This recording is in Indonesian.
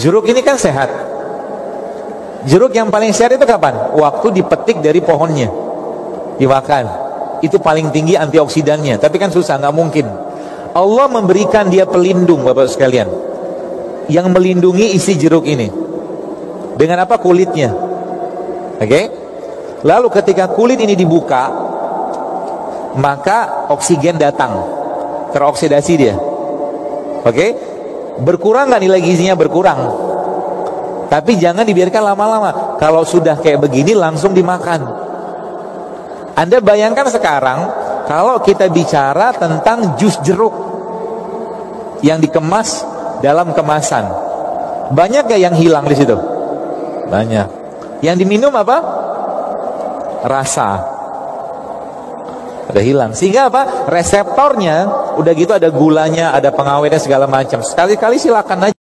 Jeruk ini kan sehat. Jeruk yang paling sehat itu kapan? Waktu dipetik dari pohonnya. Dimakan. Itu paling tinggi antioksidannya. Tapi kan susah, nggak mungkin. Allah memberikan dia pelindung Bapak sekalian. Yang melindungi isi jeruk ini. Dengan apa? Kulitnya. Oke? Okay? Lalu ketika kulit ini dibuka, maka oksigen datang. Teroksidasi dia. Oke? Okay? Berkurang nggak nilai gizinya berkurang. Tapi jangan dibiarkan lama-lama. Kalau sudah kayak begini langsung dimakan. Anda bayangkan sekarang kalau kita bicara tentang jus jeruk yang dikemas dalam kemasan. Banyak gak yang hilang di situ? Banyak. Yang diminum apa? Rasa. Udah hilang. Sehingga apa? Reseptornya udah gitu ada gulanya, ada pengawetnya segala macam. Sekali-kali silakan aja